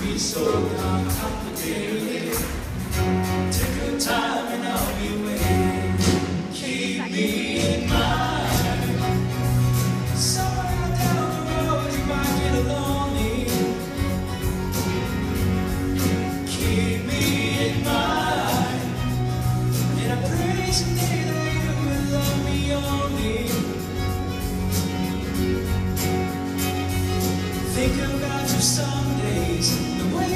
be so complicated. Take your time and I'll be waiting. Keep me in mind. Somewhere down the road you might get lonely. Keep me in mind. And I pray someday that you will love me only. Think about your son days.